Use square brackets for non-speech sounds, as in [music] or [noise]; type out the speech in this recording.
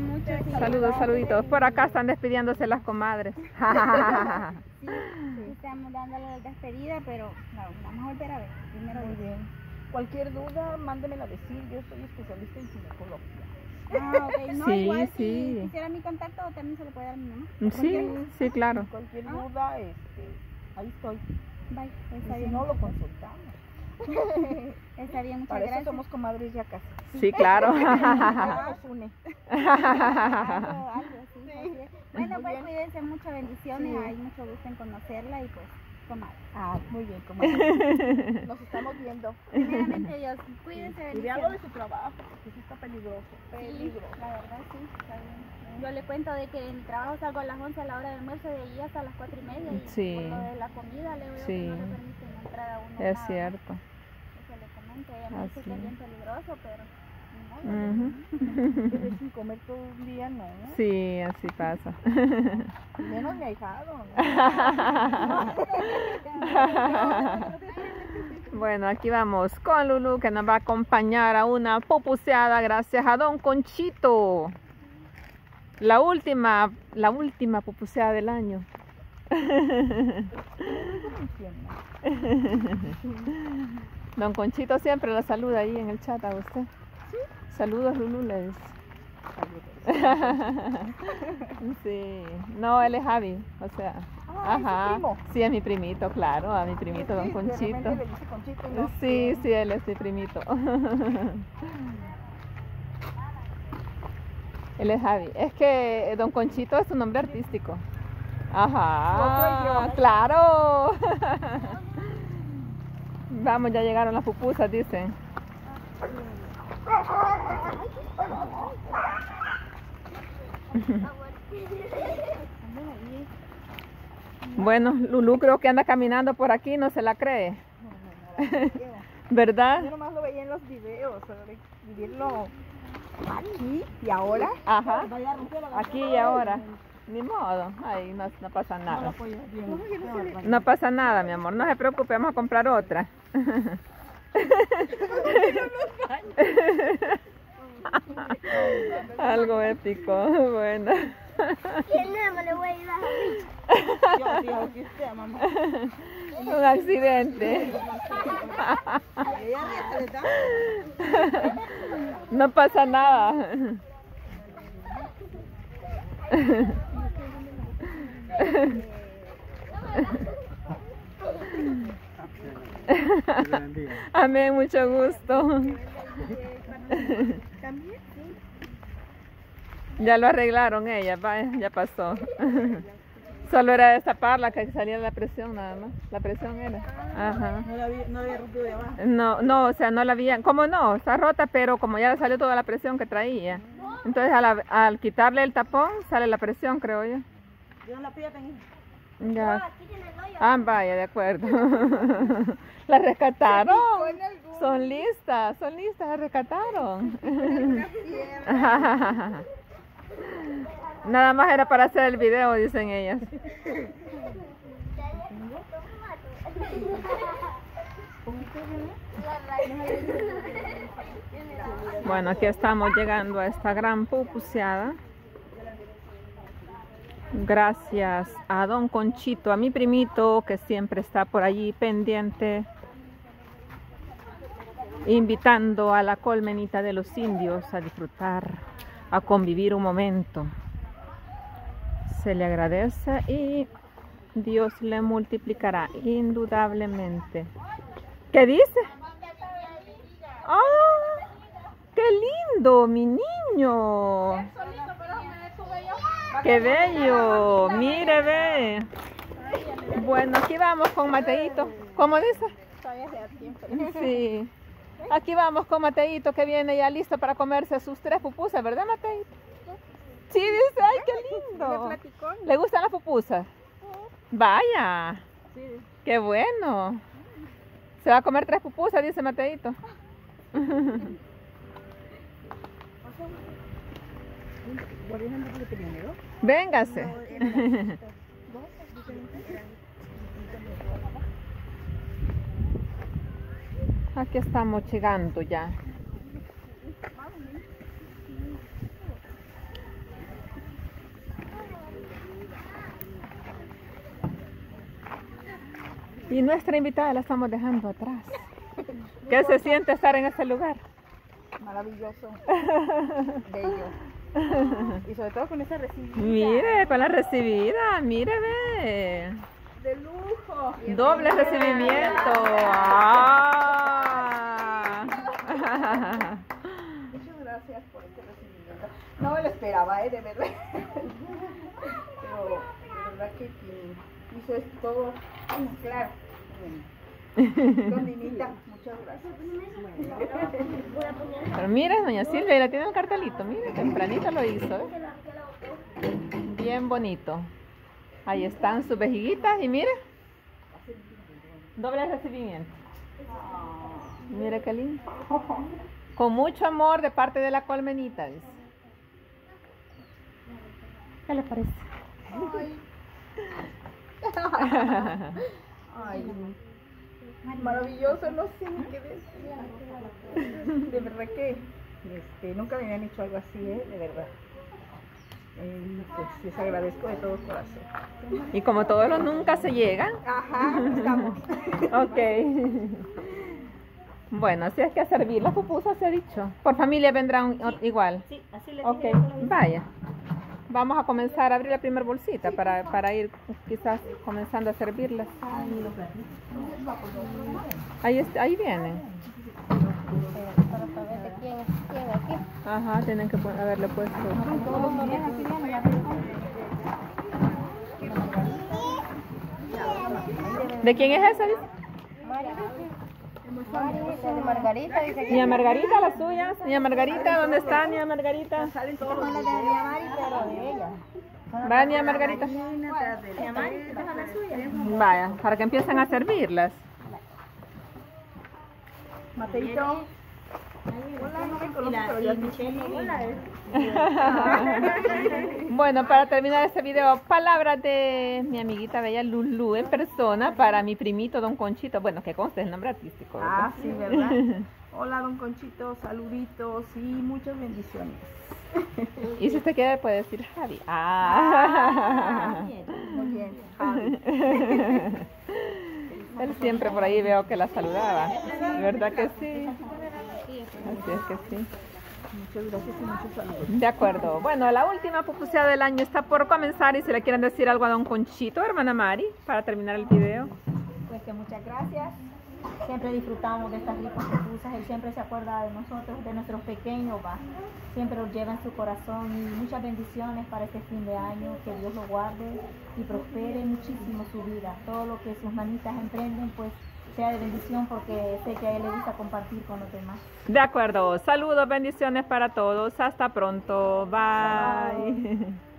mucho. sí. Saludos, saluditos. Por acá están despidiéndose las comadres. [laughs] Sí, sí, estamos dándole la despedida, pero no, vamos a volver a ver. Primero Muy bien. Cualquier duda, mándemela decir. Yo soy especialista en ginecología. Ah, ok. [laughs] No, Sí, igual sí. si quisiera mi contacto, también se lo puede dar a mi mamá. Sí, sí, claro. Cualquier Ah. duda, este, ahí estoy. Bye, Y si bien. no, lo consultamos. Está bien, muchas Para eso gracias. somos comadres ya casi. Sí, claro. [laughs] Nos une. [laughs] Algo, algo, sí, Sí. Bueno, Muy pues bien. cuídense mucho, bendiciones. Sí. Hay mucho gusto en conocerla y pues, comadre. Ah, muy bien, comadre. [laughs] Nos estamos viendo. Primeramente Dios, cuídense, Cuidado de bendiciones. su trabajo, porque sí está peligroso. Sí, Peligro. la verdad sí, está bien. Yo le cuento de que en mi trabajo salgo a las 11 a la hora del almuerzo de allí hasta las 4 y media y Sí. por lo de la comida le veo que no le permiten entrar a uno Es nada. cierto. Eso le comento, ella me dice Así que es es. bien peligroso, pero ni modo. Ujú. Quedé [laughs] sin comer todo un día, no. Sí, así pasa. Menos mi ahijado. ¿no? [laughs] Bueno, aquí vamos con Lulu que nos va a acompañar a una pupuseada gracias a Don Conchito. La última, la última pupuseada del año. [laughs] Don Conchito siempre la saluda ahí en el chat a usted. Saludos Lulu, le dice. Sí, no, él es Javi, o sea, Ah, ¿es su ajá, primo? sí es mi primito, claro, a mi primito Don Sí, Conchito. Conchito no. Sí, sí, él es mi primito. [laughs] Él es Javi. Es que Don Conchito es su nombre artístico. Ajá, Lo soy yo. claro. [laughs] Vamos, ya llegaron las pupusas, dicen. [laughs] Bueno, Lulu creo que anda caminando por aquí, no se la cree. [laughs] ¿Verdad? Yo nomás lo veía en los videos, vivirlo aquí y ahora. Ajá. Aquí y ahora. Ni modo, ahí no, no pasa nada. No pasa nada, mi amor, no se preocupe, vamos a comprar otra. [laughs] Algo épico, bueno. Un accidente. No pasa nada. [laughs] Amén, mucho gusto. [laughs] Ya lo arreglaron ella, va, ya pasó. [laughs] Solo era destaparla que salía la presión nada más. La presión era. Ajá. No la había, no había rompido de abajo. No, no, o sea, no la habían, ¿cómo no? Está rota, pero como ya le salió toda la presión que traía. Entonces al, al quitarle el tapón sale la presión, creo yo. Yo no la pilla tan Ya. Ah, vaya, de acuerdo. [laughs] la rescataron. Son listas, son listas, la rescataron. [laughs] Nada más era para hacer el video, dicen ellas. Bueno, aquí estamos llegando a esta gran pupuseada. Gracias a don Conchito, a mi primito que siempre está por allí pendiente, invitando a la colmenita de los indios a disfrutar, a convivir un momento. Se le agradece y Dios le multiplicará indudablemente. ¿Qué dice? ¡Ah! ¡Qué lindo, mi niño! ¡Qué bello! Mire, ve. Bueno, aquí vamos con Mateito. ¿Cómo dice? Sí. Aquí vamos con Mateito que viene ya listo para comerse sus tres pupusas, ¿verdad, Mateito? Sí, dice, ¡ay, qué lindo! ¿Le gustan las pupusas? Vaya. Qué bueno. Se va a comer tres pupusas, dice Mateito. [laughs] Véngase. Aquí estamos llegando ya. Y nuestra invitada la estamos dejando atrás. ¿Qué se siente estar en este lugar? Maravilloso. [laughs] Bello. Y sobre todo con esa recibida. Mire, con la recibida, mire, ve. De lujo. Doble recibimiento. Ah. [laughs] Muchas gracias por este recibimiento. No me lo esperaba, ¿eh? De verdad. Pero de verdad que quien hizo esto todo, claro. [laughs] Ninita, muchas gracias. Pero mire, doña Silvia, la tiene el cartelito, mire, tempranito lo hizo. ¿eh? Bien bonito. Ahí están sus vejiguitas y mire. Doble recibimiento. Mire qué lindo. Con mucho amor de parte de la colmenita, dice. ¿Qué le parece? Ay, [laughs] maravilloso, no sé ni qué decir. De verdad que este, nunca me habían hecho algo así, ¿eh? De verdad. Eh, pues les agradezco de todo corazón. Y como todos los nunca se llegan. Ajá, estamos. Ok. Bueno, así es que a servir las pupusas se ha dicho. Por familia vendrán o- igual. Sí, así le Ok, vaya. Vamos a comenzar a abrir la primera bolsita para, para ir quizás comenzando a servirlas. Ahí, ahí vienen. Ajá, tienen que haberle puesto. ¿De quién es esa? Margarita, dice Niña Margarita, las suyas. Niña Margarita, ¿dónde está Niña Margarita? Salen todos los de María Mari, pero de ella. Va, Niña Margarita. Vaya, para que empiecen a servirlas. Mateito. Hola, no me conoces, pero ya Hola. [laughs] Bueno, para terminar este video, palabras de mi amiguita bella Lulu en persona para mi primito Don Conchito. Bueno, que conste el nombre artístico. ¿verdad? Ah, sí, ¿verdad? [laughs] Hola, don Conchito, saluditos y muchas bendiciones. Y si usted quiere, puede decir Javi. Ah. Muy bien, Javi. [laughs] Él siempre por ahí veo que la saludaba. ¿Verdad que sí? Así es que sí. Muchas gracias y muchos saludos. De acuerdo. Bueno, la última pupuseada del año está por comenzar y si le quieren decir algo a Don Conchito, hermana Mari, para terminar el video. Pues que muchas gracias. Siempre disfrutamos de estas ricas pupusas. Él siempre se acuerda de nosotros, de nuestros pequeños, va. Siempre los lleva en su corazón y muchas bendiciones para este fin de año. Que Dios lo guarde y prospere muchísimo su vida. Todo lo que sus manitas emprenden, pues sea de bendición porque sé que a él le gusta compartir con los demás. De acuerdo. Saludos, bendiciones para todos. Hasta pronto. Bye. [laughs]